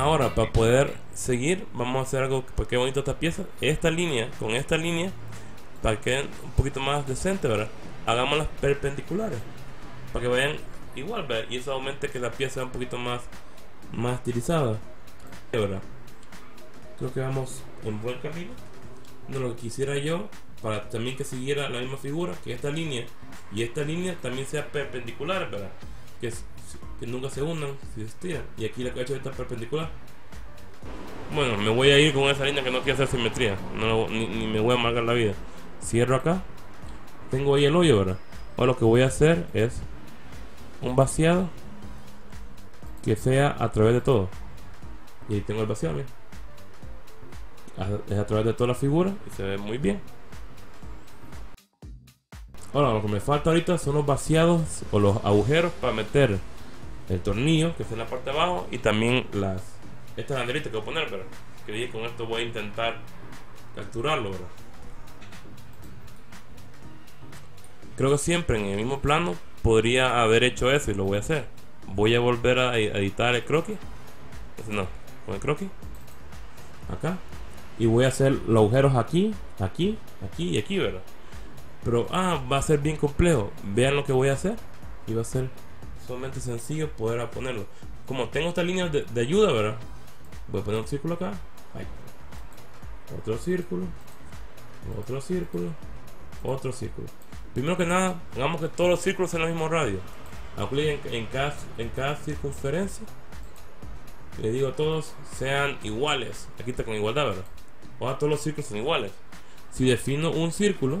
Ahora, para poder seguir, vamos a hacer algo, porque qué bonito esta pieza. Esta línea, con esta línea, para que queden un poquito más decente, ¿verdad? Hagámoslas perpendiculares, para que vayan igual, ¿verdad? Y eso aumente que la pieza sea un poquito más, más estilizada, ¿verdad? Creo que vamos en buen camino. No, lo que quisiera yo, para también que siguiera la misma figura, que esta línea y esta línea también sea perpendicular, ¿verdad? Que nunca se unan, se estiran. Y aquí la hecho está perpendicular. Bueno, me voy a ir con esa línea que no quiere hacer simetría. Ni, me voy a amargar la vida. Cierro acá. Tengo ahí el hoyo, ¿verdad? Ahora lo que voy a hacer es un vaciado que sea a través de todo. Y ahí tengo el vaciado, Es a través de toda la figura y se ve muy bien. Ahora, lo que me falta ahorita son los vaciados o los agujeros para meter el tornillo que está en la parte de abajo y también las estas banderitas que voy a poner, pero que dije con esto voy a intentar capturarlo, ¿verdad? Creo que siempre en el mismo plano podría haber hecho eso y lo voy a hacer. Voy a volver a e- editar el croquis. No, con el croquis. Acá. Y voy a hacer los agujeros aquí, aquí, aquí y aquí, ¿verdad? Pero, ah, va a ser bien complejo. Vean lo que voy a hacer. Y va a ser sumamente sencillo poder ponerlo. Como tengo esta línea de, ayuda, ¿verdad? Voy a poner un círculo acá. Otro círculo. Otro círculo. Otro círculo. Primero que nada, hagamos que todos los círculos sean el mismo radio. Hago clic en, en cada, en cada circunferencia. Le digo a todos sean iguales. Aquí está con igualdad, ¿verdad? Ahora todos los círculos son iguales. Si defino un círculo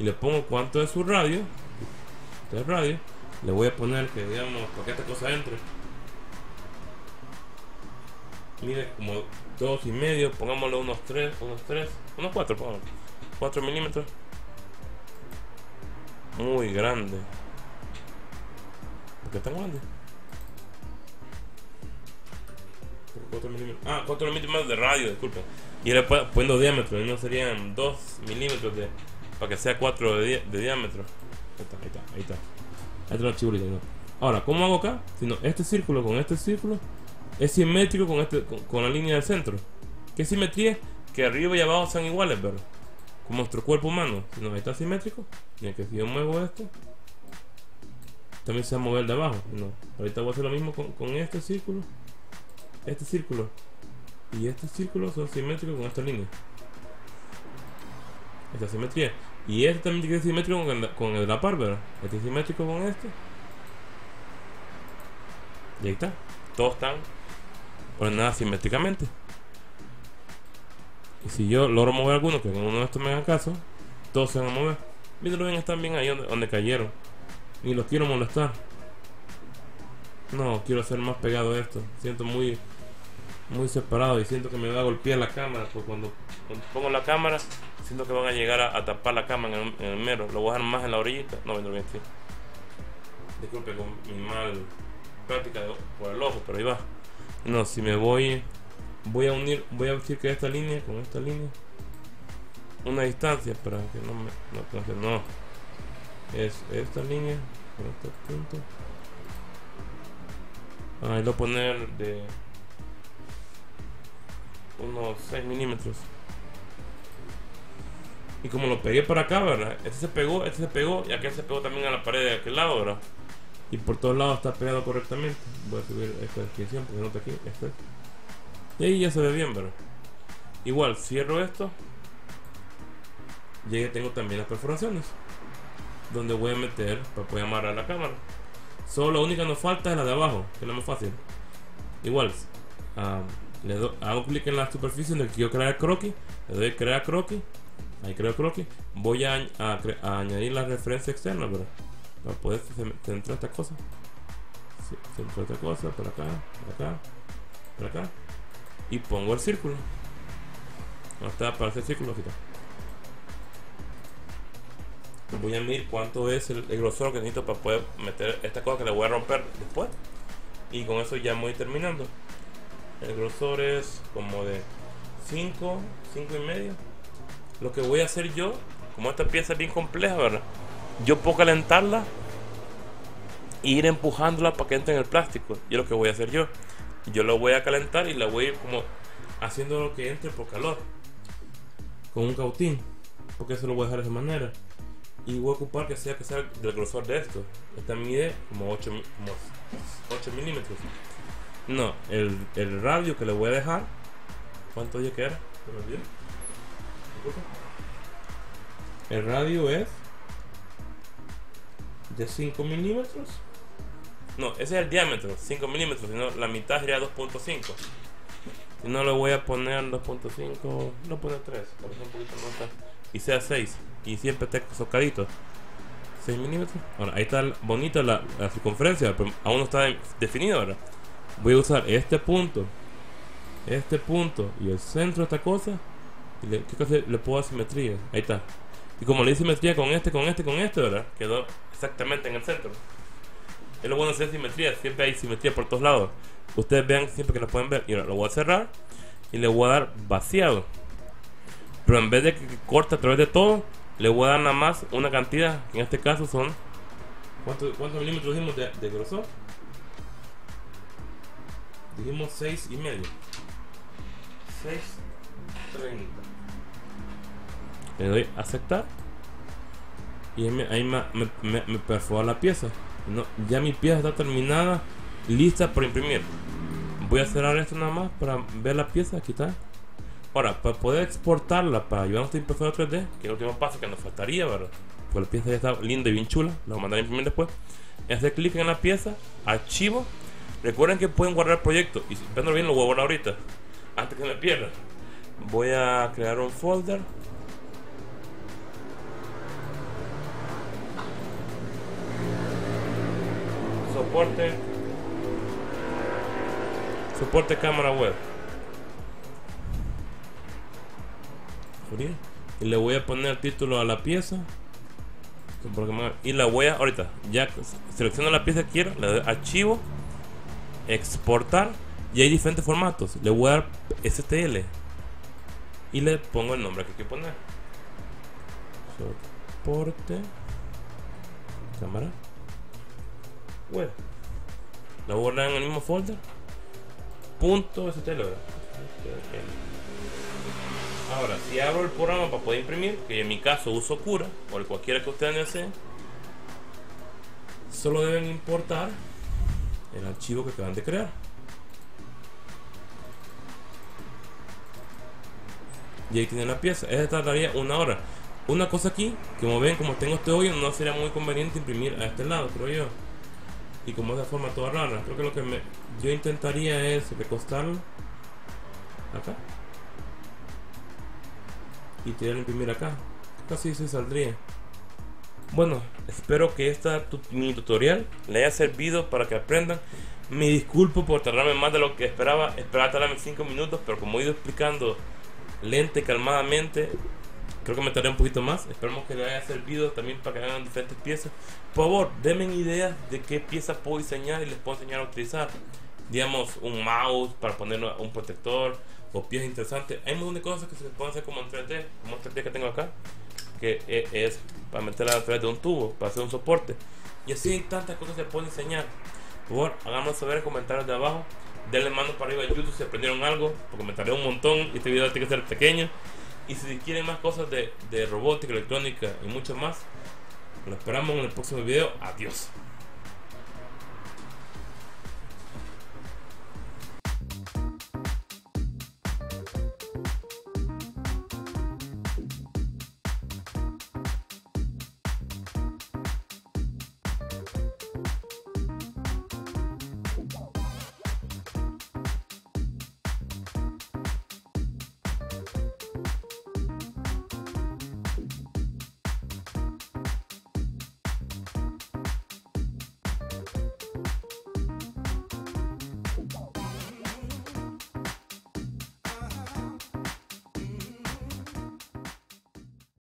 y le pongo cuánto es su radio, este es radio, le voy a poner que digamos para que esta cosa entre. Mire, como dos y medio, pongámosle unos 3, unos 3, unos 4, pongámosle. 4 milímetros. Muy grande. ¿Por qué tan grande? 4 milímetros. Ah, 4 milímetros de radio, disculpen. Y pu- poniendo diámetro, no serían 2 milímetros de. para que sea 4 de, di- de diámetro. Ahí está, ahí está, ahí está. Ahora, ¿cómo hago acá? Si no, este círculo con este círculo es simétrico con, este, con, la línea del centro. ¿Qué simetría? Que arriba y abajo sean iguales, ¿verdad? Como nuestro cuerpo humano. Si no, ahí está simétrico. Y que si yo muevo esto, también se va a mover de abajo. No. Ahorita voy a hacer lo mismo con este círculo. Este círculo. Y este círculo son simétricos con esta línea. Esta simetría. Y este también tiene que ser simétrico con el, de la par, ¿verdad? Este es simétrico con este. Y ahí está. Todos están ordenados simétricamente. Y si yo logro mover alguno, que uno de estos me hagan caso, todos se van a mover. Mírenlo bien, están bien ahí donde, donde cayeron. Ni los quiero molestar. No, quiero hacer más pegado esto. Siento muy muy separado y siento que me va a golpear la cámara. Porque cuando, pongo la cámara, siento que van a llegar a, a tapar la cámara en el, mero. Lo voy a dejar más en la orillita. No, viendo bien, sí. Disculpe con mi mal práctica por el ojo, pero ahí va. No, si me voy, voy a unir, voy a decir que esta línea con esta línea, una distancia para que no me, no, entonces no, es esta línea con este punto. Ah, y lo voy a poner de unos 6 milímetros. Y como lo pegué para acá, ¿verdad? Este se pegó, este se pegó y aquel se pegó también a la pared de aquel lado, ¿verdad? Y por todos lados está pegado correctamente. Voy a subir esta descripción porque no está aquí. Este. Y ahí ya se ve bien, ¿verdad? Igual, cierro esto. Y ahí tengo también las perforaciones. Donde voy a meter para poder amarrar la cámara. Solo la única que nos falta es la de abajo, que es la más fácil. Igual, ah, le do- hago clic en la superficie donde quiero crear croquis. Le doy crear croquis. Ahí creo croquis. Voy a, añadir la referencia externa. Para poder ce- centrar esta cosa. Sí, Centro esta cosa, por acá, por acá, por acá. Y pongo el círculo. Está para hacer círculo, aquí. Voy a medir cuánto es el, el grosor que necesito para poder meter esta cosa que le voy a romper después. Y con eso ya voy terminando. El grosor es como de 5, 5 y medio. Lo que voy a hacer yo, como esta pieza es bien compleja, ¿verdad? Yo puedo calentarla e ir empujándola para que entre en el plástico. Y es lo que voy a hacer yo. yo lo voy a calentar y la voy a ir como haciendo lo que entre por calor con un cautín porque eso lo voy a dejar de esa manera y voy a ocupar que sea que sea del grosor de esto esta mide como 8, como 8 milímetros no, el, el radio que le voy a dejar ¿cuánto dije que era? El radio es de 5 milímetros no, ese es el diámetro, 5 milímetros, sino la mitad sería 2.5. Si no le voy a poner 2.5, no poner 3, para que un poquito más y sea 6. Y siempre esté socadito. 6 milímetros. Bueno, ahí está bonita la, la, circunferencia, pero aún no está definido ahora. Voy a usar este punto, este punto y el centro de esta cosa. Le, ¿qué cosa le puedo dar simetría? Ahí está. Y como le di simetría con este, con este, con este, ¿verdad? Quedó exactamente en el centro. Es lo bueno de hacer simetría, siempre hay simetría por todos lados. Ustedes vean siempre que lo pueden ver. Y ahora lo voy a cerrar y le voy a dar vaciado. Pero en vez de que corte a través de todo, le voy a dar nada más una cantidad, que en este caso son. ¿Cuántos, milímetros dijimos de, grosor? Dijimos 6 y medio. 6.30. Le doy a aceptar. Y ahí me, me, me perfora la pieza. No, ya mi pieza está terminada, lista por imprimir. Voy a cerrar esto nada más para ver la pieza. Aquí está. Ahora, para poder exportarla para ayudar a esta impresora 3D, que es el último paso que nos faltaría, ¿verdad? Pues la pieza ya está linda y bien chula. La voy a mandar a imprimir después. Es hacer clic en la pieza, archivo. Recuerden que pueden guardar el proyecto. Y si bien, lo voy a guardar ahorita. Antes que me pierda. Voy a crear un folder. soporte soporte cámara web y le voy a poner título a la pieza y la voy a ahorita ya selecciono la pieza que quiero le doy archivo exportar y hay diferentes formatos le voy a dar STL y le pongo el nombre que quiero poner soporte cámara web. La voy a guardar en el mismo folder. Punto STL. Ahora, si abro el programa para poder imprimir, que en mi caso uso Cura, o cualquiera que ustedes deseen, solo deben importar el archivo que acaban de crear. Y ahí tienen la pieza. Esta tardaría una hora. Una cosa aquí, como ven, como tengo este hoyo, no sería muy conveniente imprimir a este lado, creo yo y como de forma toda rara. Creo que lo que me, yo intentaría es recostarlo acá y tirar imprimir acá. Casi se saldría. Bueno, espero que esta mi tutorial le haya servido para que aprendan. Me disculpo por tardarme más de lo que esperaba. Esperaba tardarme 5 minutos, pero como he ido explicando lente, calmadamente, Creo que me tardé un poquito más. Esperemos que les haya servido también para que hagan diferentes piezas. Por favor, denme ideas de qué piezas puedo diseñar y les puedo enseñar a utilizar. Digamos, un mouse para poner un protector o piezas interesantes. Hay un montón de cosas que se pueden hacer como en 3D, como este 3D que tengo acá, que e, es para meterla a través de un tubo, para hacer un soporte. Y así tantas cosas se pueden diseñar. Por favor, háganos saber en comentarios de abajo. Denle mano para arriba a YouTube si aprendieron algo, porque me tardé un montón y este video tiene que ser pequeño. Y si quieren más cosas de, de robótica, electrónica y mucho más, lo esperamos en el próximo video. Adiós.